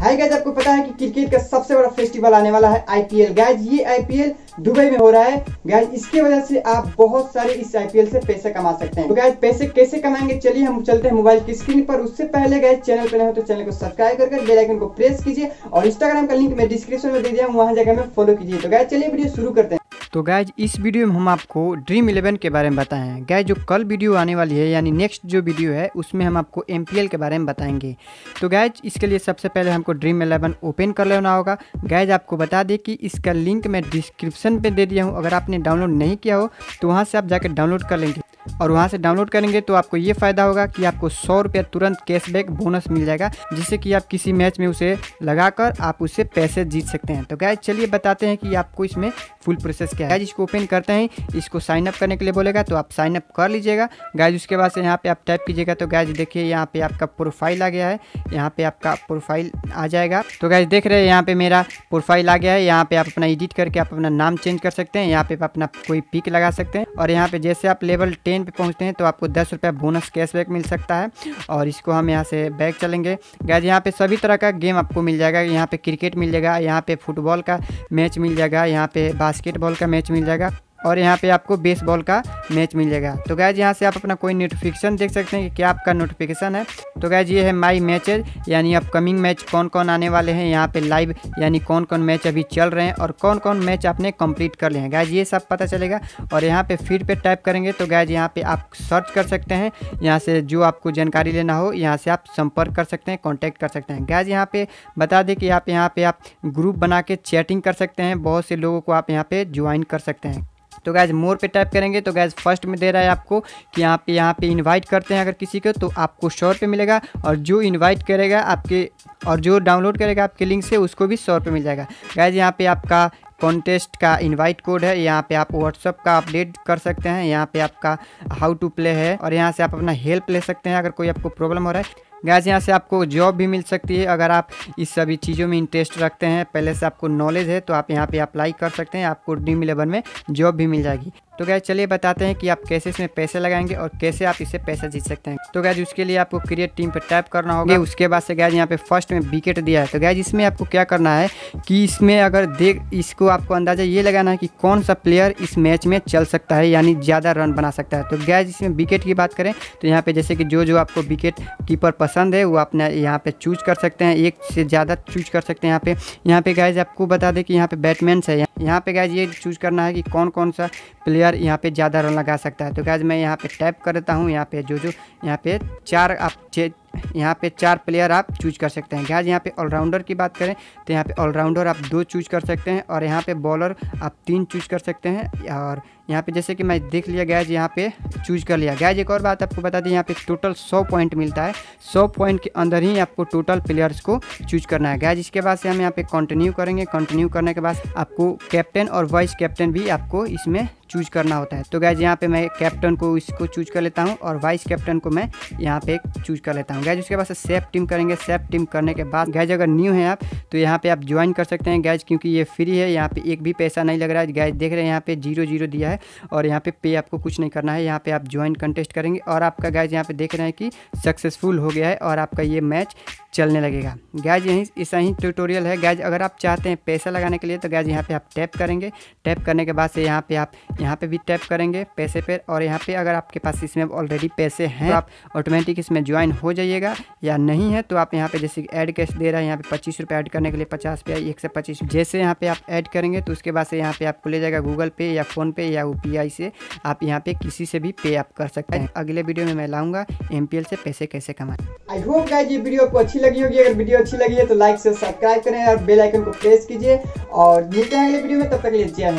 हाय guys आपको पता है कि क्रिकेट का सबसे बड़ा फेस्टिवल आने वाला है आईपीएल गैज ये आईपीएल दुबई में हो रहा है। गैज इसके वजह से आप बहुत सारे इस आईपीएल से पैसे कमा सकते हैं। तो गाइज़ पैसे कैसे कमाएँगे? चलिए, हम चलते हैं मोबाइल की स्क्रीन पर। उससे पहले गाइज़ चैनल पर नहीं हो तो चैनल को सब्सक्राइब करके बेल आइकन को प्रेस कीजिए और इंस्टाग्राम का लिंक मैं डिस्क्रिप्शन में दे दिया हूँ, वहाँ जगह में फॉलो कीजिए। तो गाइज़ चलिए वीडियो शुरू करते हैं। तो गैज इस वीडियो में हम आपको ड्रीम इलेवन के बारे में बताएँ। हैं गैज जो कल वीडियो आने वाली है, यानी नेक्स्ट जो वीडियो है, उसमें हम आपको MPL के बारे में बताएँगे। तो गैज इसके लिए सबसे पहले हमको ड्रीम इलेवन ओपन कर लेना होगा। गैज आपको बता दें कि इसका लिंक मैं डिस्क्रिप्शन पर दे दिया हूँ। अगर आपने डाउनलोड नहीं किया हो तो वहाँ से आप जाकर डाउनलोड कर लेंगे। और वहाँ से डाउनलोड करेंगे तो आपको ये फ़ायदा होगा कि आपको सौ रुपया तुरंत कैशबैक बोनस मिल जाएगा, जिससे कि आप किसी मैच में उसे लगाकर आप उससे पैसे जीत सकते हैं। तो गैज चलिए बताते हैं कि आपको इसमें फुल प्रोसेस क्या है। इसको ओपन करते हैं, इसको साइनअप करने के लिए बोलेगा तो आप साइन अप कर लीजिएगा। गैज उसके बाद से यहाँ पे आप टाइप कीजिएगा तो गैज देखिए यहाँ पे आपका प्रोफ़ाइल आ गया है, यहाँ पे आपका प्रोफ़ाइल आ जाएगा। तो गैज देख रहे हैं, यहाँ पे मेरा प्रोफ़ाइल आ गया है, यहाँ पे आप अपना एडिट करके आप अपना नाम चेंज कर सकते हैं, यहाँ पे आप अपना कोई पिक लगा सकते हैं। और यहाँ पे जैसे आप लेवल टेन पे पहुँचते हैं तो आपको दस रुपया बोनस कैशबैक मिल सकता है और इसको हम यहाँ से बैक चलेंगे। गैज यहाँ पे सभी तरह का गेम आपको मिल जाएगा। यहाँ पे क्रिकेट मिल जाएगा, यहाँ पे फुटबॉल का मैच मिल जाएगा, यहाँ पे बास्केटबॉल का मैच मिल जाएगा। और यहाँ पे आपको बेसबॉल का मैच मिल जाएगा। तो गैज यहाँ से आप अपना कोई नोटिफिकेशन देख सकते हैं कि क्या आपका नोटिफिकेशन है। तो गैज ये है माई मैचेज यानी अपकमिंग मैच कौन कौन आने वाले हैं, यहाँ पे लाइव यानी कौन कौन मैच अभी चल रहे हैं और कौन कौन मैच आपने कंप्लीट कर लिए हैं। गैज ये सब पता चलेगा और यहाँ पे फ़ीड पे टाइप करेंगे तो गैज यहाँ पे आप सर्च कर सकते हैं। यहाँ से जो आपको जानकारी लेना हो, यहाँ से आप संपर्क कर सकते हैं कॉन्टैक्ट कर सकते हैं। गैज यहाँ पे बता दें कि यहाँ आप यहाँ पे आप ग्रुप बना के चैटिंग कर सकते हैं। बहुत से लोगों को आप यहाँ पे ज्वाइन कर सकते हैं। तो गैज मोर पे टाइप करेंगे तो गैज फ़र्स्ट में दे रहा है आपको कि यहाँ पे यहाँ पे इनवाइट करते हैं अगर किसी को तो आपको सौ रुपये मिलेगा और जो इनवाइट करेगा आपके, और जो डाउनलोड करेगा आपके लिंक से, उसको भी सौ रुपये मिल जाएगा। गैज यहाँ पे आपका कॉन्टेस्ट का इनवाइट कोड है, यहाँ पे आप व्हाट्सअप का अपडेट कर सकते हैं, यहाँ पे आपका हाउ टू प्ले है, और यहाँ से आप अपना हेल्प ले सकते हैं अगर कोई आपको प्रॉब्लम हो रहा है। गैस, यहाँ से आपको जॉब भी मिल सकती है। अगर आप इस सभी चीज़ों में इंटरेस्ट रखते हैं, पहले से आपको नॉलेज है तो आप यहाँ पे अप्लाई कर सकते हैं। आपको ड्रीम इलेवन में जॉब भी मिल जाएगी। तो गैस चलिए बताते हैं कि आप कैसे इसमें पैसे लगाएँगे और कैसे आप इससे पैसे जीत सकते हैं। तो गैज उसके लिए आपको क्रिएट टीम पर टैप करना होगा। उसके बाद से गैज यहाँ पे फ़र्स्ट में विकेट दिया है। तो गैज इसमें आपको क्या करना है कि इसमें अगर देख इसको आपको अंदाज़ा ये लगाना है कि कौन सा प्लेयर इस मैच में चल सकता है यानी ज़्यादा रन बना सकता है। तो गैज इसमें विकेट की बात करें तो यहाँ पे जैसे कि जो जो आपको विकेट कीपर पसंद है वो अपना यहाँ पे चूज़ कर सकते हैं। एक से ज़्यादा चूज़ कर सकते हैं यहाँ पे। यहाँ पे गैज आपको बता दें कि यहाँ पे बैटमैन है। यहाँ पे गैज ये चूज़ करना है कि कौन कौन सा प्लेयर यहाँ पे ज़्यादा रन लगा सकता है। तो गैज मैं यहाँ पे टैप कर देता हूँ, यहाँ पे जो जो यहाँ पे चार आप यहाँ पे चार प्लेयर आप चूज़ कर सकते हैं। गैज यहाँ पे ऑलराउंडर की बात करें तो यहाँ पे ऑलराउंडर आप दो चूज़ कर सकते हैं और यहाँ पे बॉलर आप तीन चूज़ कर सकते हैं और यहाँ पे जैसे कि मैं देख लिया गैज यहाँ पे चूज़ कर लिया। गैज एक और बात आपको बता दें, यहाँ पे टोटल 100 पॉइंट मिलता है। 100 पॉइंट के अंदर ही आपको टोटल प्लेयर्स को चूज़ करना है। गैज इसके बाद से हम यहाँ पे कंटिन्यू करेंगे। कंटिन्यू करने के बाद आपको कैप्टन और वाइस कैप्टन भी आपको इसमें चूज़ करना होता है। तो गैज यहाँ पे मैं कैप्टन को इसको चूज़ कर लेता हूँ और वाइस कैप्टन को मैं यहाँ पे चूज़ कर लेता हूँ। गैज उसके बाद सेफ़ टीम करेंगे। सेफ़ टीम करने के बाद गैज अगर न्यू है आप तो यहाँ पे आप ज्वाइन कर सकते हैं। गैज क्योंकि ये फ्री है, यहाँ पे एक भी पैसा नहीं लग रहा है। गैज देख रहे हैं, यहाँ पे ज़ीरो ज़ीरो दिया है और यहाँ पे पे आपको कुछ नहीं करना है। यहाँ पे आप ज्वाइन कंटेस्ट करेंगे और आपका गैज यहाँ पे देख रहे हैं कि सक्सेसफुल हो गया है और आपका ये मैच चलने लगेगा। गैज, यहीं ऐसा ही ट्यूटोरियल है। गैज, अगर आप चाहते हैं पैसा लगाने के लिए तो गैज, यहाँ पे आप टैप करेंगे। टैप करने के बाद से यहाँ पे आप, यहाँ पे भी टैप करेंगे पैसे पे। और यहाँ पे अगर आपके पास इसमें ऑलरेडी पैसे हैं तो आप ऑटोमेटिक इसमें ज्वाइन हो जाइएगा। या नहीं है तो आप यहाँ पे जैसे ऐड कैश दे रहा है, यहाँ पे पच्चीस ऐड करने के लिए पचास रुपया एक से पच्चीस। जैसे यहाँ पे आप ऐड करेंगे तो उसके बाद से यहाँ पे आपको ले जाएगा गूगल पे या फ़ोन पे या UPI से। आप यहाँ पे किसी से भी पे आप कर सकते हैं। अगले वीडियो में मैं लाऊँगा एम से पैसे कैसे कमाएँ। आई होप गाइज़ ये वीडियो आपको अच्छी लगी होगी। अगर वीडियो अच्छी लगी है तो लाइक से सब्सक्राइब करें और बेल आइकन को प्रेस कीजिए। और मिलते हैं अगले वीडियो में। तब तक के लिए जय हिंद।